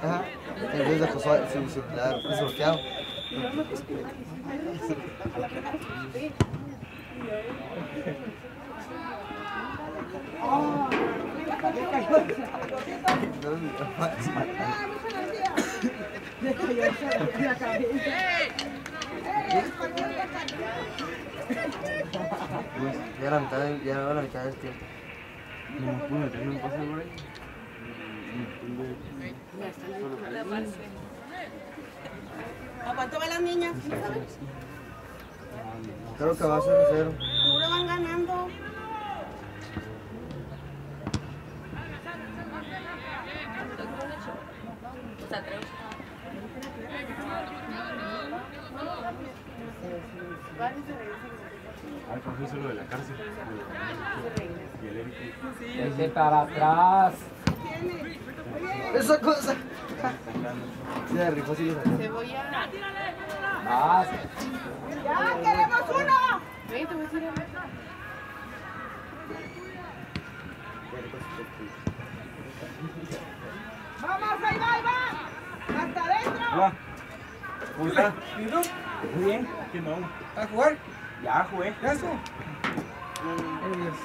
Ajá, en vez de Josué, sí, sí, claro, es bloqueado. Ya la mitad, ya la mitad del. No me pude meterme un pase por ahí. ¿A cuánto van las niñas? Creo que va a ser cero. Seguro van ganando. Al profesor lo de la cárcel. Y el Eric. Desde para atrás. Esa cosa. Rifó, sí. Cebolla. Más. ¡Ya queremos uno! ¡Vamos, ahí va, ahí va! ¡Hasta adentro! ¿Cómo está? Muy bien. ¿Qué no? ¿A jugar? Ya jugué. ¿Eso? Ay, Dios.